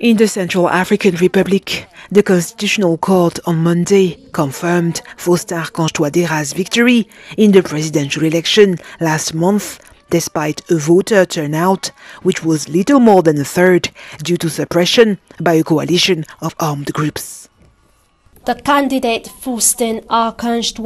In the Central African Republic, the Constitutional Court on Monday confirmed Faustin Archange victory in the presidential election last month, despite a voter turnout which was little more than a third due to suppression by a coalition of armed groups. The candidate Faustin Archange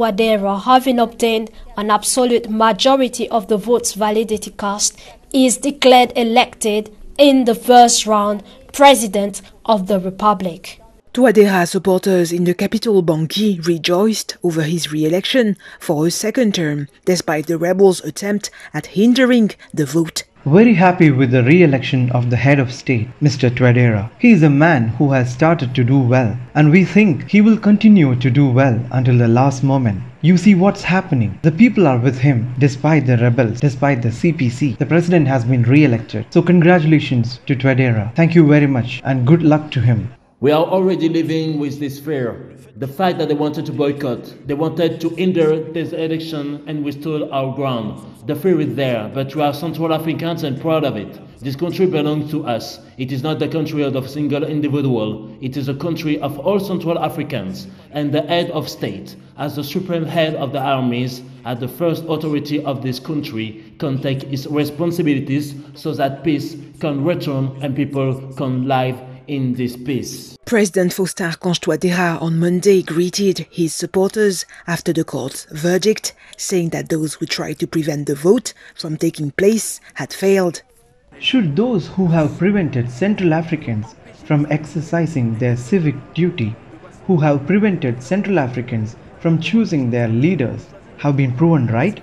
having obtained an absolute majority of the votes validity cast, is declared elected in the first round President of the Republic. Touadéra supporters in the capital Bangui rejoiced over his re-election for a second term, despite the rebels' attempt at hindering the vote. Very happy with the re-election of the head of state, Mr. Touadéra. He is a man who has started to do well, and we think he will continue to do well until the last moment. You see what's happening. The people are with him despite the rebels, despite the CPC. The president has been re-elected. So congratulations to Touadéra. Thank you very much and good luck to him. We are already living with this fear. The fact that they wanted to boycott, they wanted to hinder this election and we stood our ground. The fear is there, but we are Central Africans and proud of it. This country belongs to us. It is not the country of a single individual. It is a country of all Central Africans. And the head of state, as the supreme head of the armies, as the first authority of this country, can take its responsibilities so that peace can return and people can live in this peace. President Faustin Archange Touadéra on Monday greeted his supporters after the court's verdict, saying that those who tried to prevent the vote from taking place had failed. Should those who have prevented Central Africans from exercising their civic duty, who have prevented Central Africans from choosing their leaders, have been proven right?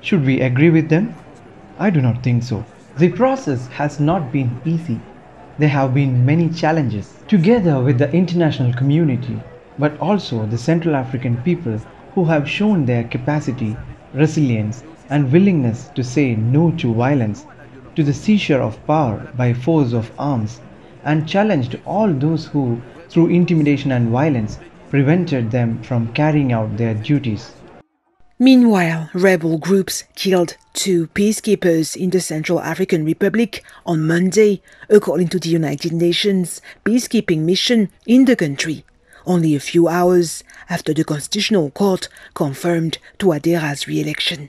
Should we agree with them? I do not think so. The process has not been easy there have been many challenges together with the international community, but also the Central African people who have shown their capacity, resilience, and willingness to say no to violence, to the seizure of power by force of arms, and challenged all those who, through intimidation and violence, prevented them from carrying out their duties. Meanwhile, rebel groups killed two peacekeepers in the Central African Republic on Monday, according to the United Nations peacekeeping mission in the country, only a few hours after the Constitutional Court confirmed Touadéra's re-election.